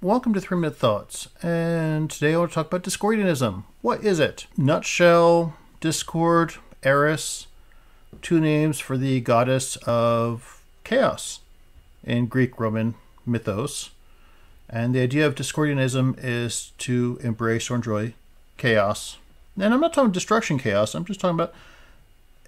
Welcome to 3 Minute Thoughts, and today I want to talk about Discordianism. What is it? Nutshell, Discord, Eris, two names for the goddess of chaos in Greek Roman mythos. And the idea of Discordianism is to embrace or enjoy chaos. And I'm not talking destruction chaos, I'm just talking about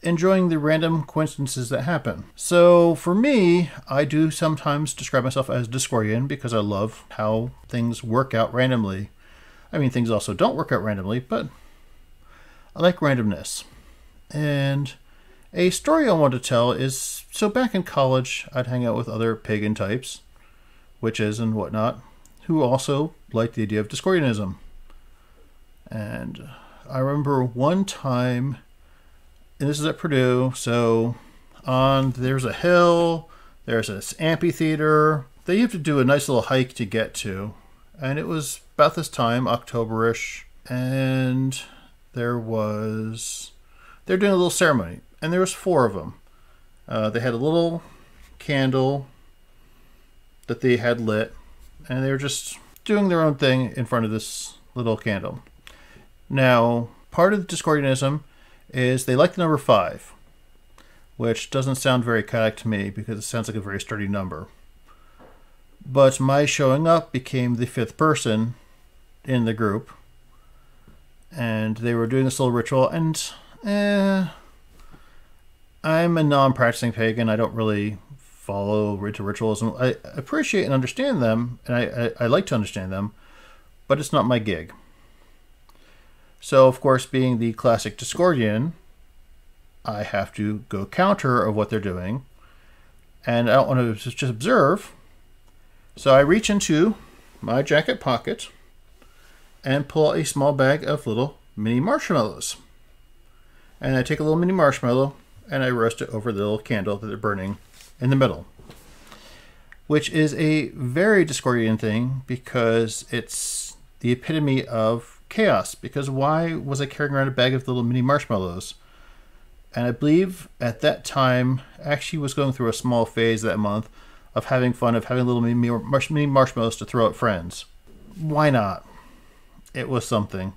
enjoying the random coincidences that happen. So for me, I do sometimes describe myself as Discordian because I love how things work out randomly. I mean, things also don't work out randomly, but I like randomness. And a story I want to tell is so back in college, I'd hang out with other pagan types, witches and whatnot, who also liked the idea of Discordianism. And I remember one time and this is at Purdue. So on there's a hill, there's this amphitheater that you have to do a nice little hike to get to. And it was about this time, Octoberish, and there was they're doing a little ceremony, and there was four of them. Uh, they had a little candle that they had lit, and they were just doing their own thing in front of this little candle. Now, part of the Discordianism is they like the number five, which doesn't sound very chaotic to me because it sounds like a very sturdy number. But my showing up became the fifth person in the group, and they were doing this little ritual, and eh, I'm a non-practicing pagan. I don't really follow ritual ritualism. I appreciate and understand them, and I, I, I like to understand them, but it's not my gig. So, of course, being the classic Discordian, I have to go counter of what they're doing. And I don't want to just observe. So I reach into my jacket pocket and pull a small bag of little mini marshmallows. And I take a little mini marshmallow and I roast it over the little candle that they're burning in the middle. Which is a very Discordian thing because it's the epitome of chaos because why was I carrying around a bag of little mini marshmallows? And I believe at that time, actually was going through a small phase that month of having fun, of having little mini, mini marshmallows to throw at friends. Why not? It was something.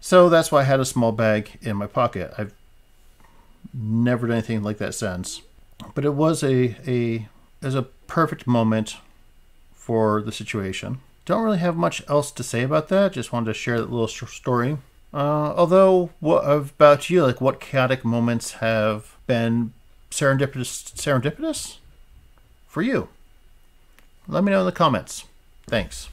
So that's why I had a small bag in my pocket. I've never done anything like that since. But it was a, a, it was a perfect moment for the situation. Don't really have much else to say about that. Just wanted to share that little story. Uh, although, what about you? Like, what chaotic moments have been serendipitous? Serendipitous for you? Let me know in the comments. Thanks.